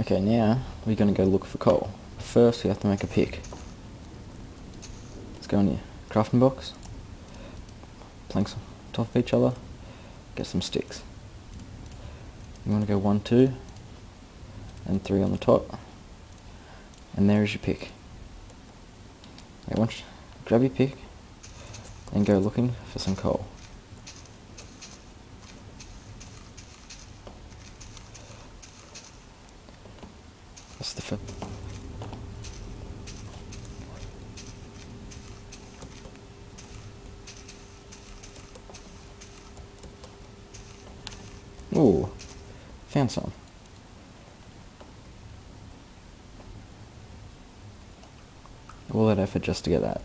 Okay, now we're going to go look for coal. First we have to make a pick. Let's go in your crafting box. Planks on top of each other. Get some sticks. You want to go one, two, and three on the top. And there is your pick. Okay, once grab your pick and go looking for some coal. That's the fir- Ooh, found some. All that effort just to get that.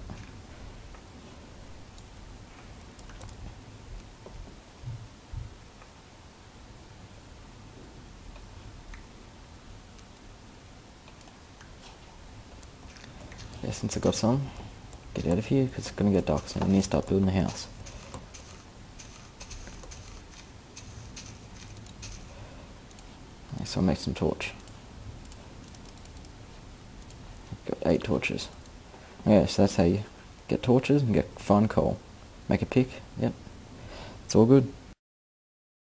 Yeah, since I got some, get out of here because it's going to get dark soon. I need to start building the house. So I'll make some torch. Got eight torches. Yeah, so that's how you get torches and get fine coal. Make a pick, yep. It's all good.